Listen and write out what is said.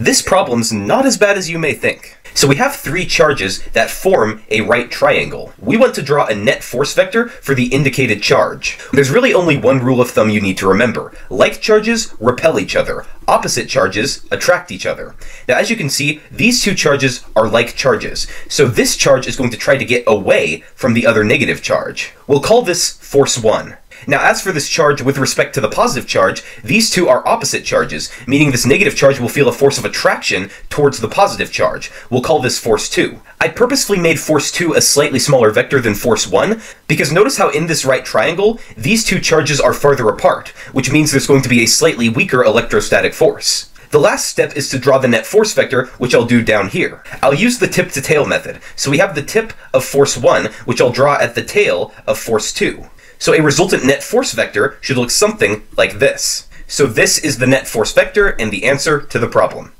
This problem's not as bad as you may think. So we have three charges that form a right triangle. We want to draw a net force vector for the indicated charge. There's really only one rule of thumb you need to remember. Like charges repel each other. Opposite charges attract each other. Now as you can see, these two charges are like charges. So this charge is going to try to get away from the other negative charge. We'll call this force 1. Now, as for this charge with respect to the positive charge, these two are opposite charges, meaning this negative charge will feel a force of attraction towards the positive charge. We'll call this force 2. I purposefully made force 2 a slightly smaller vector than force 1, because notice how in this right triangle, these two charges are farther apart, which means there's going to be a slightly weaker electrostatic force. The last step is to draw the net force vector, which I'll do down here. I'll use the tip to tail method. So we have the tip of force 1, which I'll draw at the tail of force 2. So a resultant net force vector should look something like this. So this is the net force vector and the answer to the problem.